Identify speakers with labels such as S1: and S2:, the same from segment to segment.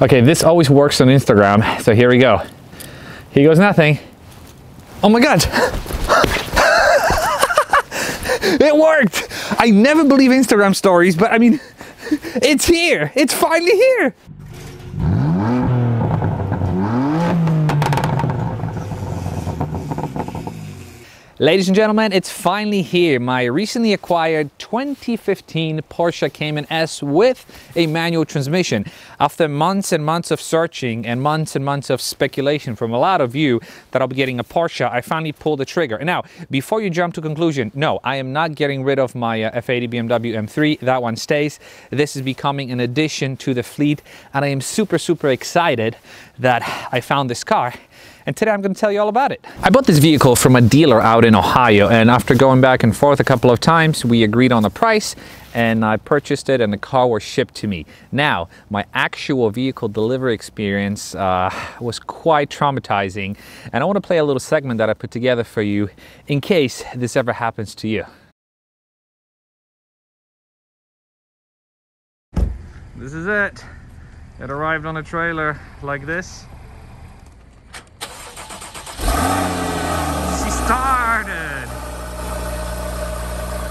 S1: Okay, this always works on Instagram, so here we go. He goes nothing. Oh my God. it worked. I never believe Instagram stories, but I mean, it's here. It's finally here. Ladies and gentlemen, it's finally here. My recently acquired 2015 Porsche Cayman S with a manual transmission. After months and months of searching and months and months of speculation from a lot of you that I'll be getting a Porsche, I finally pulled the trigger. Now, before you jump to conclusion, no, I am not getting rid of my uh, F80 BMW M3. That one stays. This is becoming an addition to the fleet and I am super, super excited that I found this car and today I'm going to tell you all about it. I bought this vehicle from a dealer out in Ohio and after going back and forth a couple of times we agreed on the price and I purchased it and the car was shipped to me. Now, my actual vehicle delivery experience uh, was quite traumatizing and I want to play a little segment that I put together for you in case this ever happens to you. This is it. It arrived on a trailer like this. started.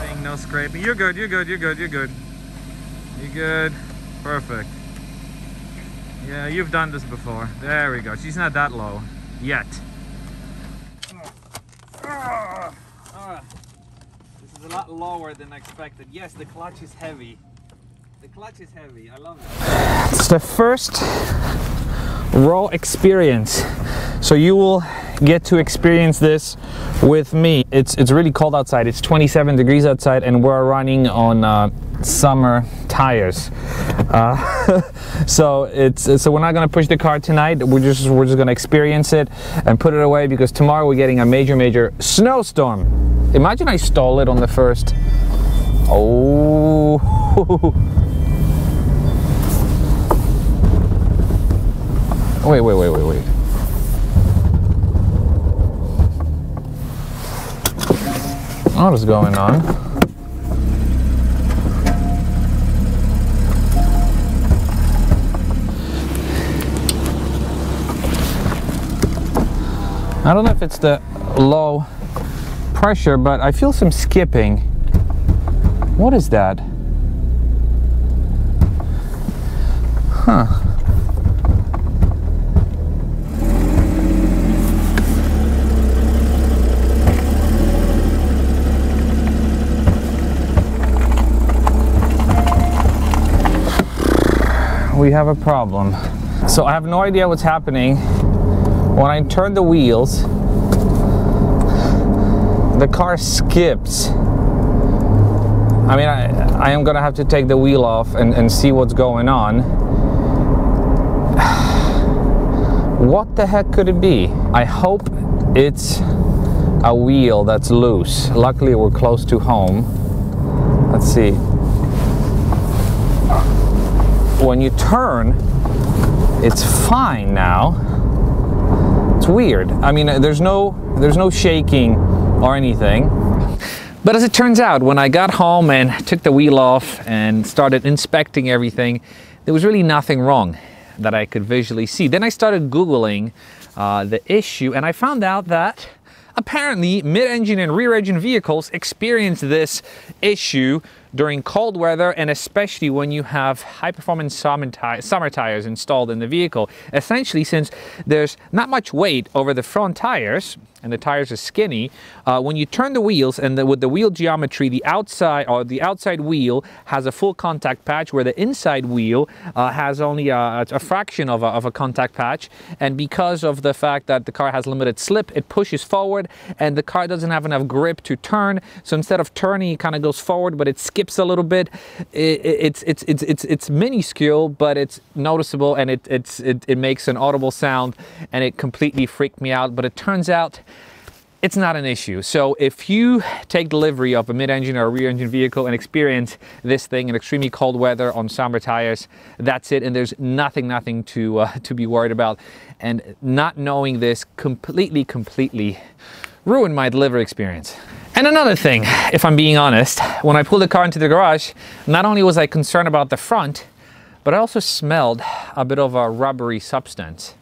S1: Being no scraping. You're good, you're good, you're good, you're good. You're good. Perfect. Yeah, you've done this before. There we go. She's not that low. Yet. This is a lot lower than expected. Yes, the clutch is heavy. The clutch is heavy. I love it. It's the first raw experience. So you will get to experience this with me. It's, it's really cold outside. It's 27 degrees outside and we're running on uh, summer tires. Uh, so it's so we're not gonna push the car tonight. We're just we're just gonna experience it and put it away because tomorrow we're getting a major major snowstorm. Imagine I stole it on the first. Oh. wait, wait, wait, wait, wait. What is going on? I don't know if it's the low pressure, but I feel some skipping. What is that? Huh. We have a problem. So I have no idea what's happening. When I turn the wheels, the car skips. I mean, I, I am gonna have to take the wheel off and, and see what's going on. what the heck could it be? I hope it's a wheel that's loose. Luckily, we're close to home. Let's see when you turn, it's fine now. It's weird. I mean, there's no there's no shaking or anything. But as it turns out, when I got home and took the wheel off and started inspecting everything, there was really nothing wrong that I could visually see. Then I started Googling uh, the issue and I found out that apparently mid-engine and rear-engine vehicles experience this issue during cold weather and especially when you have high performance summer, summer tires installed in the vehicle. Essentially, since there's not much weight over the front tires, and the tires are skinny, uh, when you turn the wheels and the, with the wheel geometry, the outside or the outside wheel has a full contact patch where the inside wheel uh, has only a, a fraction of a, of a, contact patch. And because of the fact that the car has limited slip, it pushes forward and the car doesn't have enough grip to turn. So instead of turning, it kind of goes forward, but it skips a little bit. It, it's, it's, it's, it's, it's minuscule, but it's noticeable and it, it's, it, it makes an audible sound and it completely freaked me out. But it turns out it's not an issue. So if you take delivery of a mid-engine or a rear-engine vehicle and experience this thing in extremely cold weather on summer tires, that's it. And there's nothing, nothing to, uh, to be worried about. And not knowing this completely, completely ruined my delivery experience. And another thing, if I'm being honest, when I pulled the car into the garage, not only was I concerned about the front, but I also smelled a bit of a rubbery substance.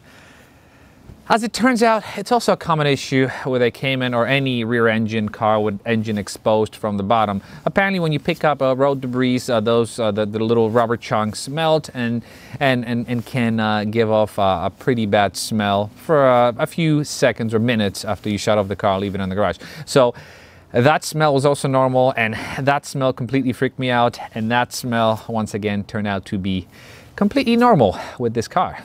S1: As it turns out, it's also a common issue with a Cayman or any rear engine car with engine exposed from the bottom. Apparently when you pick up uh, road debris, uh, those uh, the, the, little rubber chunks melt and and, and, and can uh, give off a pretty bad smell for uh, a few seconds or minutes after you shut off the car, leave it in the garage. So that smell was also normal and that smell completely freaked me out and that smell once again turned out to be completely normal with this car.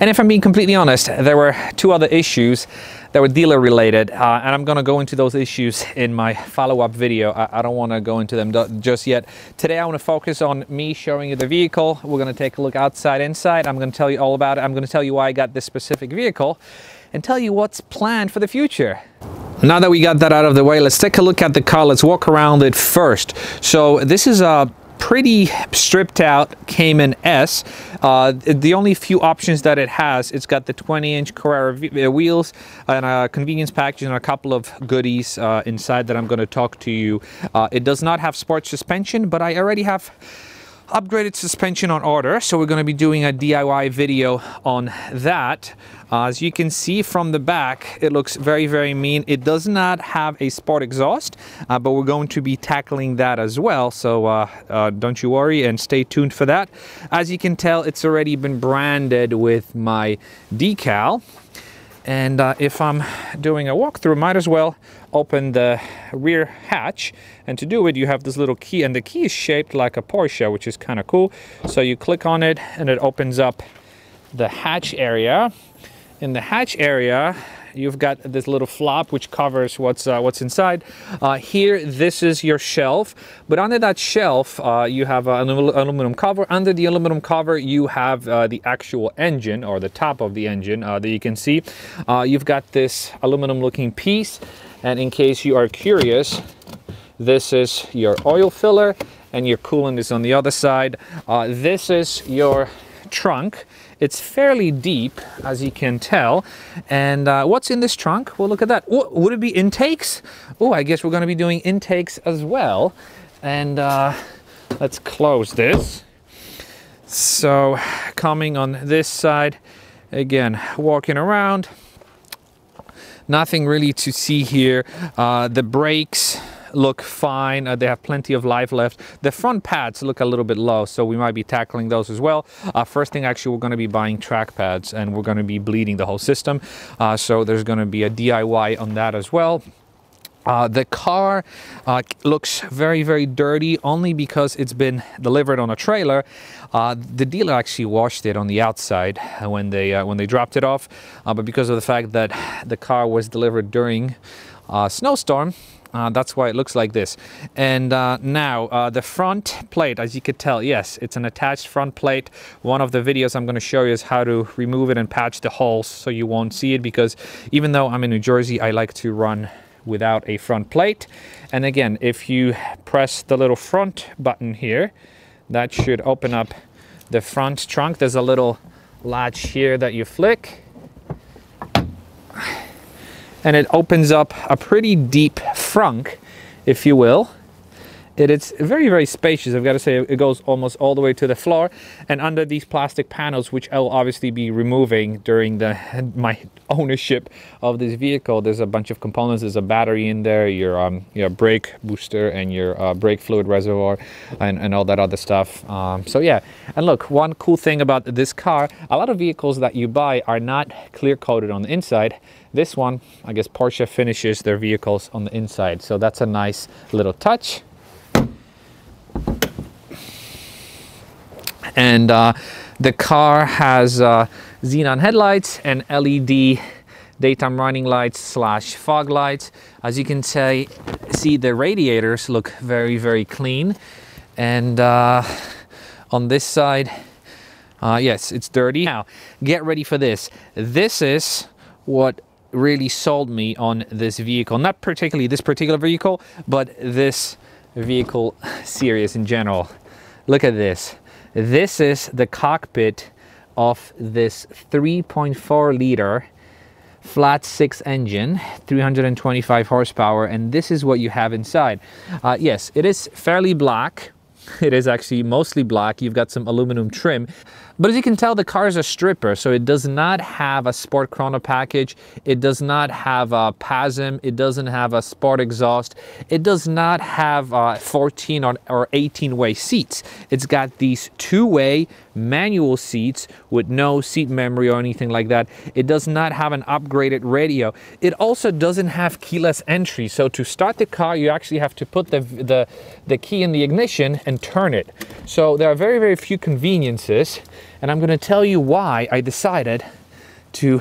S1: And if I'm being completely honest, there were two other issues that were dealer related, uh, and I'm going to go into those issues in my follow-up video. I, I don't want to go into them just yet. Today I want to focus on me showing you the vehicle. We're going to take a look outside, inside. I'm going to tell you all about it. I'm going to tell you why I got this specific vehicle and tell you what's planned for the future. Now that we got that out of the way, let's take a look at the car. Let's walk around it first. So this is a pretty stripped out Cayman S. Uh, the only few options that it has, it's got the 20 inch Carrera uh, wheels and a convenience package and a couple of goodies uh, inside that I'm going to talk to you. Uh, it does not have sports suspension, but I already have upgraded suspension on order so we're going to be doing a DIY video on that. Uh, as you can see from the back it looks very very mean. It does not have a sport exhaust uh, but we're going to be tackling that as well so uh, uh don't you worry and stay tuned for that. As you can tell it's already been branded with my decal and uh, if I'm doing a walkthrough, might as well open the rear hatch. And to do it, you have this little key, and the key is shaped like a Porsche, which is kind of cool. So you click on it, and it opens up the hatch area. In the hatch area, You've got this little flap which covers what's uh, what's inside. Uh, here, this is your shelf, but under that shelf, uh, you have an aluminum cover. Under the aluminum cover, you have uh, the actual engine or the top of the engine uh, that you can see. Uh, you've got this aluminum looking piece, and in case you are curious, this is your oil filler and your coolant is on the other side. this is your trunk it's fairly deep, as you can tell. And uh, what's in this trunk? Well, look at that. Would it be intakes? Oh, I guess we're going to be doing intakes as well. And uh, let's close this. So coming on this side, again, walking around. Nothing really to see here. Uh, the brakes look fine. Uh, they have plenty of life left. The front pads look a little bit low, so we might be tackling those as well. Uh, first thing, actually, we're going to be buying track pads and we're going to be bleeding the whole system. Uh, so there's going to be a DIY on that as well. Uh, the car uh, looks very, very dirty only because it's been delivered on a trailer. Uh, the dealer actually washed it on the outside when they uh, when they dropped it off, uh, but because of the fact that the car was delivered during a snowstorm, uh, that's why it looks like this. And uh, now uh, the front plate, as you could tell, yes, it's an attached front plate. One of the videos I'm going to show you is how to remove it and patch the holes so you won't see it because even though I'm in New Jersey, I like to run without a front plate. And again, if you press the little front button here, that should open up the front trunk. There's a little latch here that you flick and it opens up a pretty deep frunk, if you will. It is very, very spacious. I've got to say it goes almost all the way to the floor. And under these plastic panels, which I'll obviously be removing during the my ownership of this vehicle, there's a bunch of components. There's a battery in there, your um, your brake booster and your uh, brake fluid reservoir and, and all that other stuff. Um, so yeah, and look, one cool thing about this car, a lot of vehicles that you buy are not clear coated on the inside. This one, I guess Porsche finishes their vehicles on the inside. So that's a nice little touch. And uh, the car has uh, xenon headlights and LED daytime running lights slash fog lights. As you can say, see the radiators look very, very clean. And uh, on this side, uh, yes, it's dirty. Now, get ready for this. This is what really sold me on this vehicle. Not particularly this particular vehicle, but this vehicle series in general. Look at this. This is the cockpit of this 3.4 liter flat six engine 325 horsepower and this is what you have inside uh, yes it is fairly black It is actually mostly black. You've got some aluminum trim. But as you can tell, the car is a stripper, so it does not have a Sport Chrono package. It does not have a PASM. It doesn't have a Sport exhaust. It does not have uh, 14 or 18 way seats. It's got these two way manual seats with no seat memory or anything like that. It does not have an upgraded radio. It also doesn't have keyless entry. So to start the car, you actually have to put the, the, the key in the ignition and turn it. So there are very, very few conveniences. And I'm gonna tell you why I decided to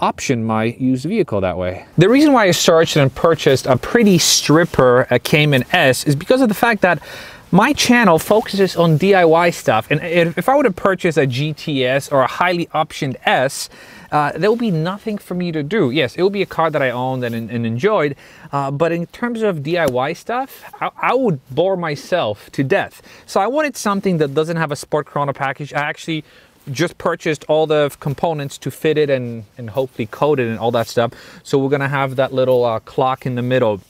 S1: option my used vehicle that way. The reason why I searched and purchased a pretty stripper a Cayman S is because of the fact that my channel focuses on DIY stuff. And if I were to purchase a GTS or a highly optioned S, uh, there will be nothing for me to do. Yes, it will be a car that I owned and, and enjoyed, uh, but in terms of DIY stuff, I, I, would bore myself to death. So I wanted something that doesn't have a Sport Chrono package. I actually just purchased all the components to fit it and, and hopefully code it and all that stuff. So we're gonna have that little uh, clock in the middle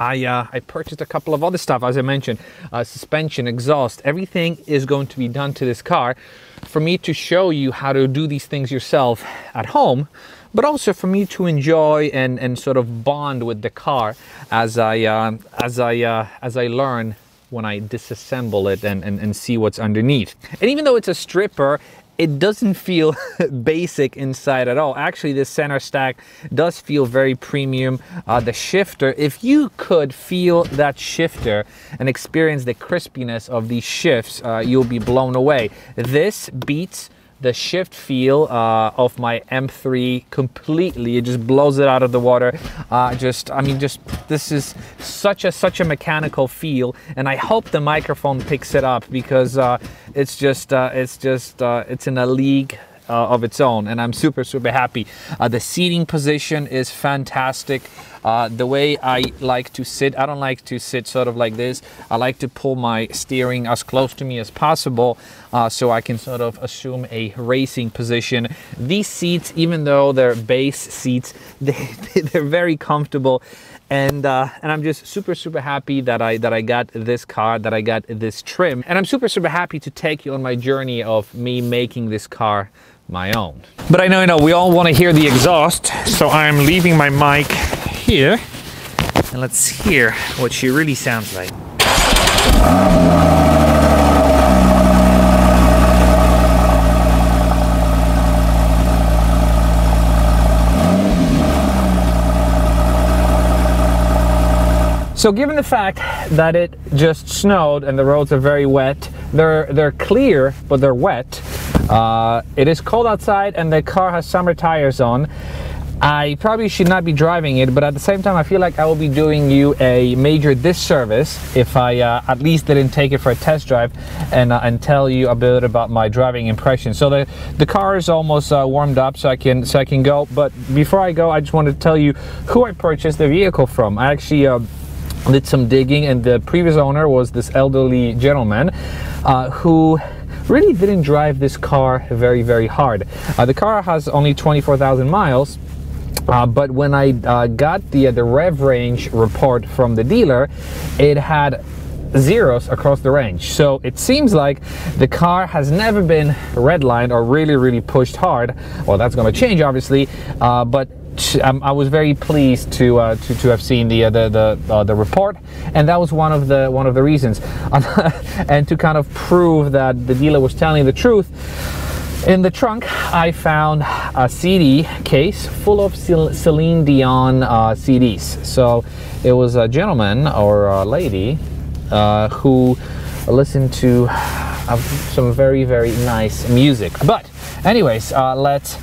S1: I, uh, I purchased a couple of other stuff, as I mentioned, uh, suspension, exhaust, everything is going to be done to this car for me to show you how to do these things yourself at home, but also for me to enjoy and, and sort of bond with the car as I, uh, as I, uh, as I learn when I disassemble it and, and, and see what's underneath. And even though it's a stripper, it doesn't feel basic inside at all. Actually, the center stack does feel very premium. Uh, the shifter, if you could feel that shifter and experience the crispiness of these shifts, uh, you'll be blown away. This beats the shift feel uh, of my M3 completely. It just blows it out of the water. Uh, just, I mean, just this is such a such a mechanical feel, and I hope the microphone picks it up because uh, it's just uh, it's just uh, it's in a league uh, of its own and I'm super super happy the seating position is fantastic uh, the way I like to sit I don't like to sit sort of like this. I like to pull my steering as close to me as possible uh, so I can sort of assume a racing position. These seats even though they're base seats they, they're very comfortable. And uh, and I'm just super super happy that I that I got this car that I got this trim. And I'm super super happy to take you on my journey of me making this car my own. But I know, you know, we all want to hear the exhaust, so I'm leaving my mic here, and let's hear what she really sounds like. So given the fact that it just snowed and the roads are very wet, they're, they're clear, but they're wet, uh, it is cold outside and the car has summer tires on. I probably should not be driving it, but at the same time, I feel like I will be doing you a major disservice if I uh, at least didn't take it for a test drive and, uh, and tell you a bit about my driving impression. So the, the car is almost uh, warmed up so I can so I can go. But before I go, I just want to tell you who I purchased the vehicle from. I actually uh, did some digging, and the previous owner was this elderly gentleman uh, who really didn't drive this car very, very hard. Uh, the car has only 24,000 miles, uh, but when I uh, got the uh, the rev range report from the dealer, it had zeros across the range. So it seems like the car has never been redlined or really, really pushed hard. Well, that's going to change, obviously, uh, but um, I was very pleased to uh, to, to have seen the uh, the the, uh, the report, and that was one of the one of the reasons, and to kind of prove that the dealer was telling the truth. In the trunk, I found a CD case full of Celine Dion uh, CDs. So it was a gentleman or a lady uh, who listened to uh, some very very nice music. But anyways, let's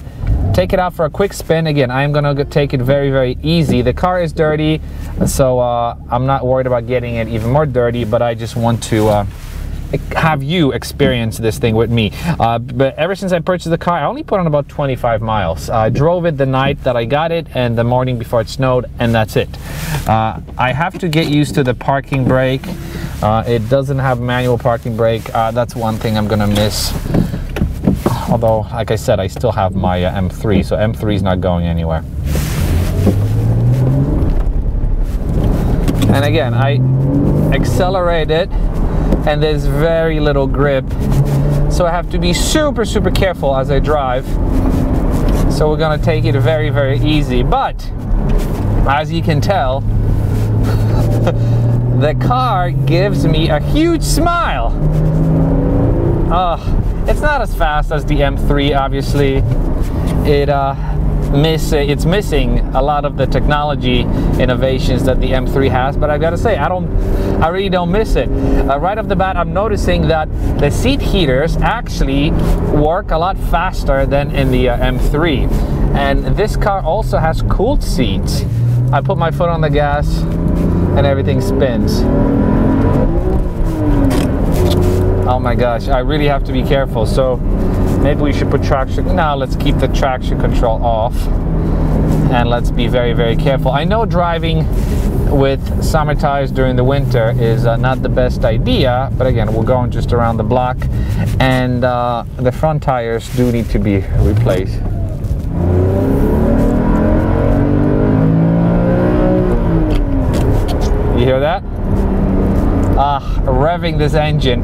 S1: take it out for a quick spin. Again, I'm gonna take it very, very easy. The car is dirty, so uh, I'm not worried about getting it even more dirty, but I just want to uh, have you experienced this thing with me. Uh, but ever since I purchased the car, I only put on about 25 miles. I drove it the night that I got it and the morning before it snowed, and that's it. Uh, I have to get used to the parking brake. Uh, it doesn't have manual parking brake. Uh, that's one thing I'm gonna miss although like I said I still have my uh, M3 so M3 is not going anywhere and again I accelerated and there's very little grip. So I have to be super, super careful as I drive. So we're gonna take it very, very easy. But as you can tell, the car gives me a huge smile. Uh, it's not as fast as the M3, obviously. It uh, miss it's missing a lot of the technology innovations that the M3 has. But I've gotta say, I don't, I really don't miss it. Uh, right off the bat, I'm noticing that the seat heaters actually work a lot faster than in the uh, M3. And this car also has cooled seats. I put my foot on the gas and everything spins. Oh my gosh, I really have to be careful. So maybe we should put traction. Now let's keep the traction control off and let's be very, very careful. I know driving with summer tires during the winter is uh, not the best idea, but again, we're going just around the block and uh, the front tires do need to be replaced. You hear that? Ah, revving this engine.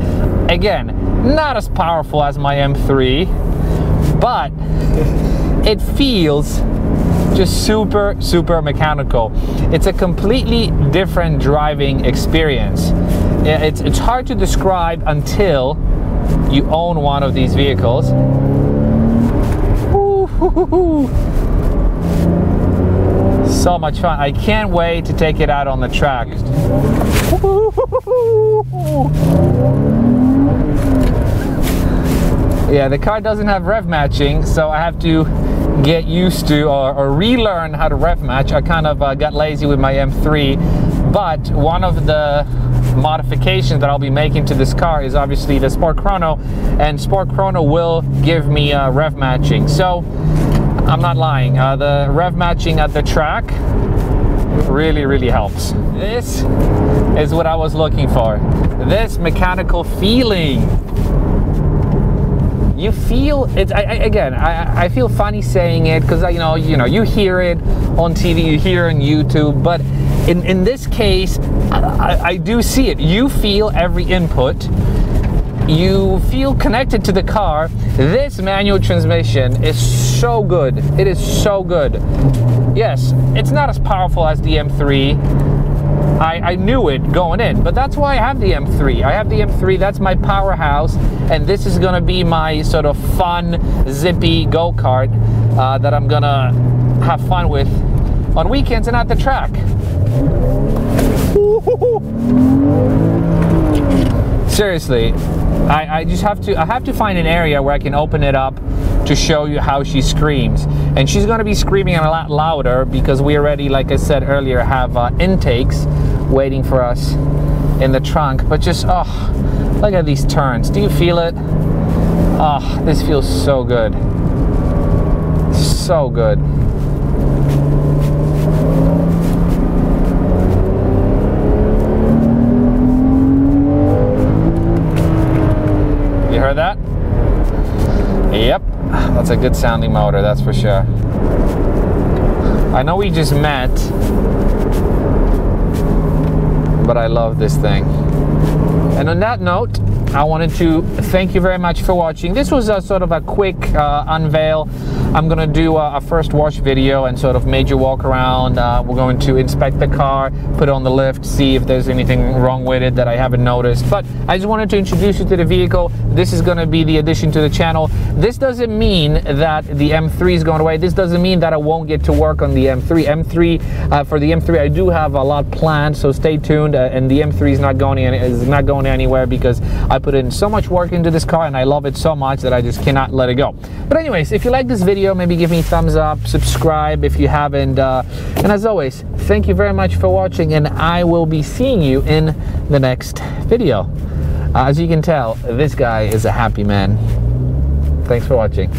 S1: Again, not as powerful as my M3, but it feels just super, super mechanical. It's a completely different driving experience. It's, it's hard to describe until you own one of these vehicles. Ooh, so much fun. I can't wait to take it out on the track. Yeah, the car doesn't have rev matching, so I have to get used to or, or relearn how to rev match. I kind of uh, got lazy with my M3, but one of the modifications that I'll be making to this car is obviously the Sport Chrono, and Sport Chrono will give me uh, rev matching. So I'm not lying. Uh, the rev matching at the track really, really helps. This is what I was looking for. This mechanical feeling. You feel it I, I, again. I, I feel funny saying it because you know, you know, you hear it on TV, you hear it on YouTube, but in in this case, I, I do see it. You feel every input you feel connected to the car. This manual transmission is so good. It is so good. Yes, it's not as powerful as the M3. I, I, knew it going in, but that's why I have the M3. I have the M3, that's my powerhouse, and this is gonna be my sort of fun, zippy go kart uh, that I'm gonna have fun with on weekends and at the track. Seriously, I, I, just have to I have to find an area where I can open it up to show you how she screams and she's going to be screaming a lot louder because we already like I said earlier have uh, intakes waiting for us in the trunk but just oh look at these turns do you feel it oh this feels so good so good You heard that? Yep, that's a good sounding motor, that's for sure. I know we just met, but I love this thing. And on that note, I wanted to thank you very much for watching. This was a sort of a quick uh, unveil I'm gonna do a, a, first wash video and sort of major walk around. Uh, we're going to inspect the car, put it on the lift, see if there's anything wrong with it that I haven't noticed. But I just wanted to introduce you to the vehicle. This is gonna be the addition to the channel. This doesn't mean that the M3 is going away. This doesn't mean that I won't get to work on the M3. M3 uh, for the M3, I do have a lot planned, so stay tuned. Uh, and the M3 is not going is not going anywhere because I put in so much work into this car and I love it so much that I just cannot let it go. But anyways, if you like this video video, maybe give me a thumbs up, subscribe if you haven't. Uh, and as always, thank you very much for watching, and I will be seeing you in the next video. As you can tell, this guy is a happy man. Thanks for watching.